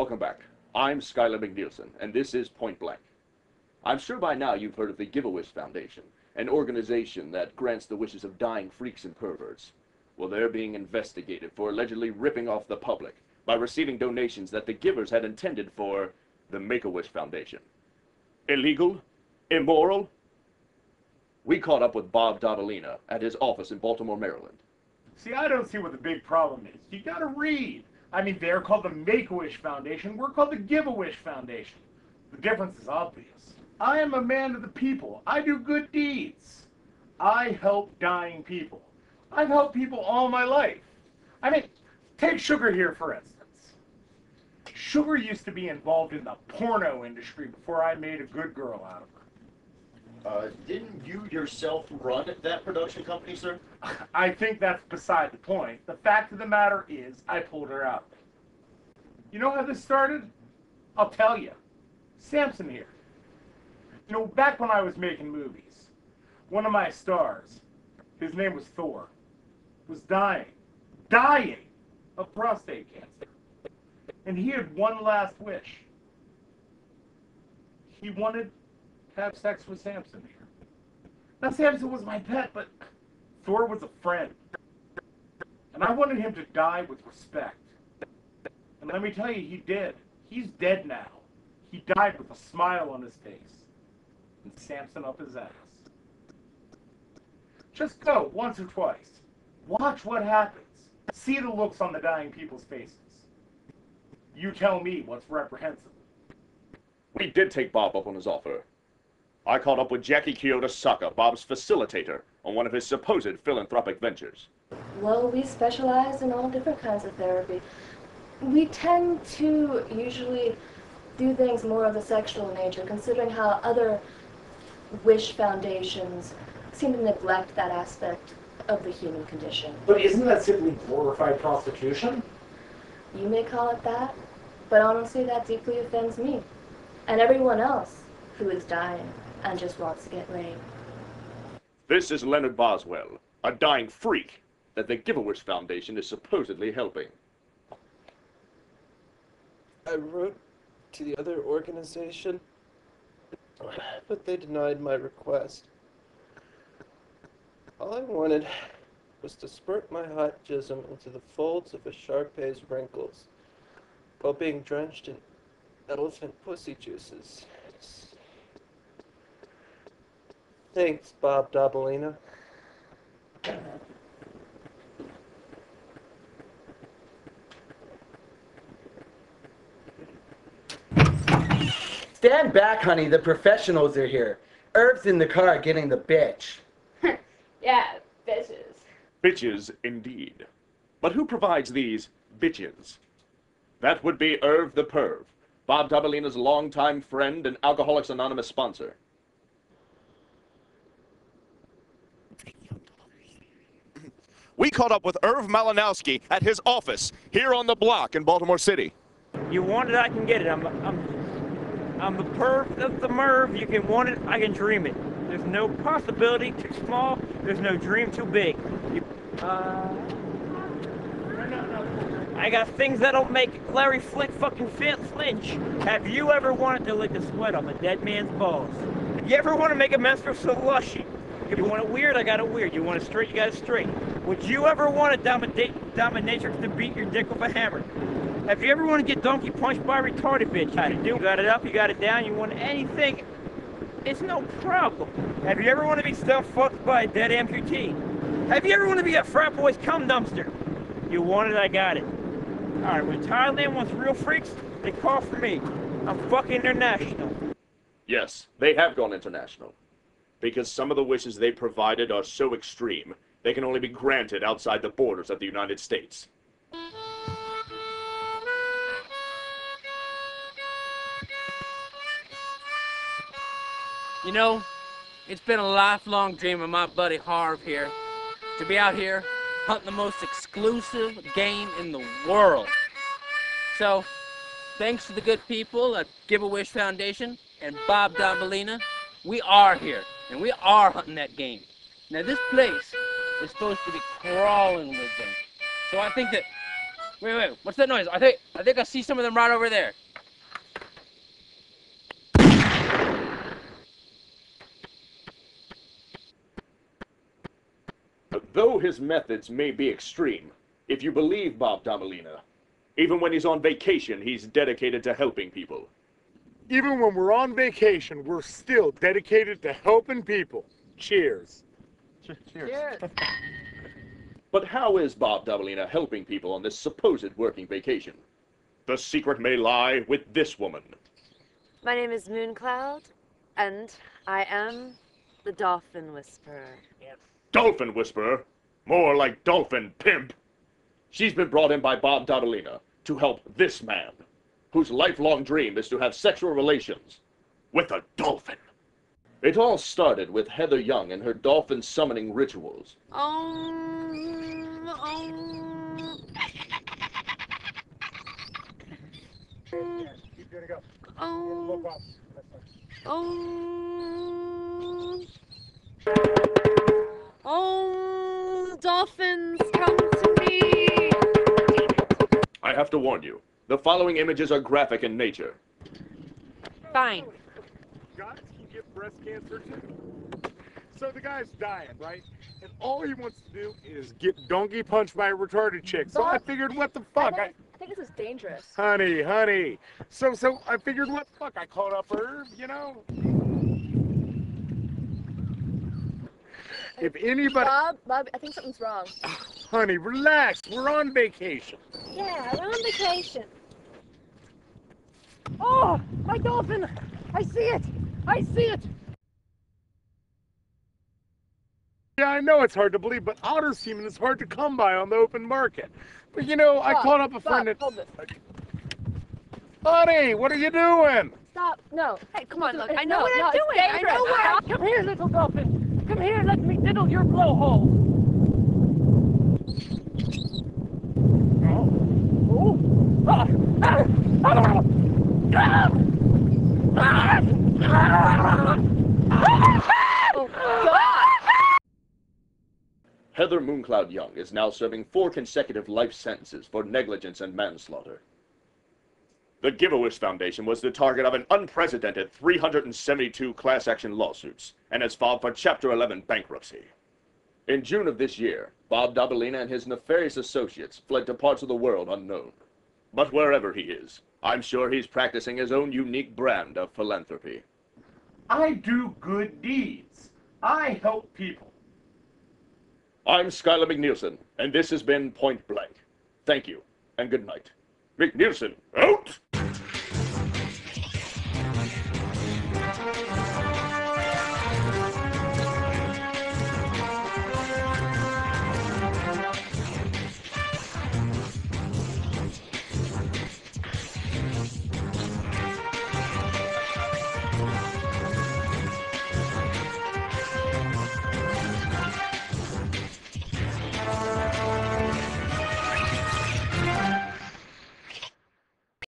Welcome back. I'm Skyler McNeilson, and this is Point Blank. I'm sure by now you've heard of the Give-A-Wish Foundation, an organization that grants the wishes of dying freaks and perverts. Well, they're being investigated for allegedly ripping off the public by receiving donations that the givers had intended for the Make-A-Wish Foundation. Illegal? Immoral? We caught up with Bob Dobalina at his office in Baltimore, Maryland. See, I don't see what the big problem is. You gotta read. I mean, they're called the Make-A-Wish Foundation. We're called the Give-A-Wish Foundation. The difference is obvious. I am a man of the people. I do good deeds. I help dying people. I've helped people all my life. I mean, take Sugar here, for instance. Sugar used to be involved in the porno industry before I made a good girl out of her. Uh, didn't you yourself run that production company, sir? I think that's beside the point. The fact of the matter is, I pulled her out. You know how this started? I'll tell you. Samson here. You know, back when I was making movies, one of my stars, his name was Thor, was dying, dying of prostate cancer. And he had one last wish. He wanted have sex with Samson here. Now, Samson was my pet, but Thor was a friend. And I wanted him to die with respect. And let me tell you, he did. He's dead now. He died with a smile on his face. And Samson up his ass. Just go once or twice. Watch what happens. See the looks on the dying people's faces. You tell me what's reprehensible. We did take Bob up on his offer. I caught up with Jackie Kyoto Saka, Bob's facilitator, on one of his supposed philanthropic ventures. Well, we specialize in all different kinds of therapy. We tend to usually do things more of a sexual nature, considering how other wish foundations seem to neglect that aspect of the human condition. But isn't that simply glorified prostitution? You may call it that, but honestly, that deeply offends me and everyone else who is dying and just wants to get laid. This is Leonard Boswell, a dying freak that the Give-A-Wish Foundation is supposedly helping. I wrote to the other organization, but they denied my request. All I wanted was to spurt my hot jism into the folds of a Shar-Pei's wrinkles while being drenched in elephant pussy juices. Thanks, Bob Dobalina. Stand back, honey. The professionals are here. Herb's in the car getting the bitch. Yeah, bitches. Bitches, indeed. But who provides these bitches? That would be Irv the Perv, Bob Dobalina's longtime friend and Alcoholics Anonymous sponsor. We caught up with Irv Malinowski at his office here on the block in Baltimore City. You want it, I can get it. I'm, I'm, I'm the perv of the merv. You can want it, I can dream it. There's no possibility too small. There's no dream too big. You, uh, I got things that'll make Larry Flynt fucking flinch. Have you ever wanted to lick the sweat off a dead man's balls? You ever want to make a menstrual slushy? If you want it weird, I got it weird. You want it straight, you got it straight. Would you ever want a dominatrix to beat your dick with a hammer? Have you ever want to get donkey punched by a retarded bitch? How to do? You got it up, you got it down, you want anything. It's no problem. Have you ever want to be stuff fucked by a dead amputee? Have you ever want to be a frat boy's cum dumpster? You want it, I got it. Alright, when Thailand wants real freaks, they call for me. I'm fucking international. Yes, they have gone international. Because some of the wishes they provided are so extreme, they can only be granted outside the borders of the United States. You know, it's been a lifelong dream of my buddy Harv here to be out here hunting the most exclusive game in the world. So, thanks to the good people at Give a Wish Foundation and Bob Dobalina, we are here and we are hunting that game. Now, this place is supposed to be crawling with them. So I think that Wait, wait, what's that noise? I think I think I see some of them right over there. Though his methods may be extreme, if you believe Bob Dobalina, even when he's on vacation, he's dedicated to helping people. Even when we're on vacation, we're still dedicated to helping people. Cheers. Cheers. Cheers. But how is Bob Dobalina helping people on this supposed working vacation? The secret may lie with this woman. My name is Mooncloud, and I am the Dolphin Whisperer. Dolphin Whisperer? More like Dolphin Pimp. She's been brought in by Bob Dobalina to help this man, whose lifelong dream is to have sexual relations with a dolphin. It all started with Heather Young and her dolphin summoning rituals. Um, um, Keep gonna go. um, um, um, dolphins, come to me. I have to warn you, the following images are graphic in nature. Fine. Guys can get breast cancer too. So the guy's dying, right? And all he wants to do is get donkey punched by a retarded chick. So I figured, what the fuck? I, I think this is dangerous. honey, honey. So, so I figured, what the fuck? I called up Herb, you know. If anybody, Bob, Bob, I think something's wrong. honey, relax. We're on vacation. Yeah, we're on vacation. Oh, my dolphin! I see it! I see it! Yeah, I know it's hard to believe, but otter semen is hard to come by on the open market. But you know, I Bob, called up a friend. Bob, that- Honey, what are you doing? Stop. No. Hey, come on, look. I know what I'm it's doing. I know what I'm Come here, little dolphin! Come here, let me diddle your blowhole! Mooncloud Young is now serving four consecutive life sentences for negligence and manslaughter. The Give-A-Wish Foundation was the target of an unprecedented 372 class action lawsuits and has filed for Chapter 11 bankruptcy. In June of this year, Bob Dobalina and his nefarious associates fled to parts of the world unknown. But wherever he is, I'm sure he's practicing his own unique brand of philanthropy. I do good deeds. I help people. I'm Skyler McNeilson, and this has been Point Blank. Thank you, and good night. McNeilson, out!